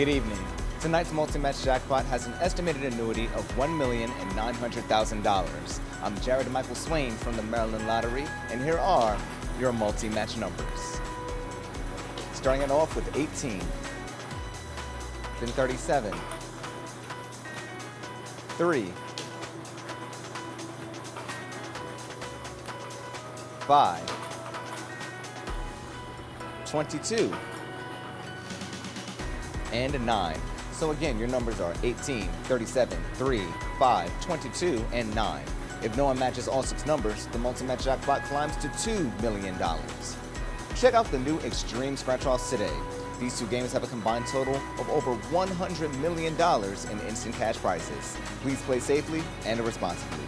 Good evening. Tonight's multi-match jackpot has an estimated annuity of $1,900,000. I'm Jared Michael Swain from the Maryland Lottery, and here are your multi-match numbers. Starting it off with 18, then 37, 3, 5, 22, and 9. So again, your numbers are 18, 37, 3, 5, 22, and 9. If no one matches all six numbers, the multi-match jackpot climbs to $2 million. Check out the new Extreme Scratch Offs today. These two games have a combined total of over $100 million in instant cash prizes. Please play safely and responsibly.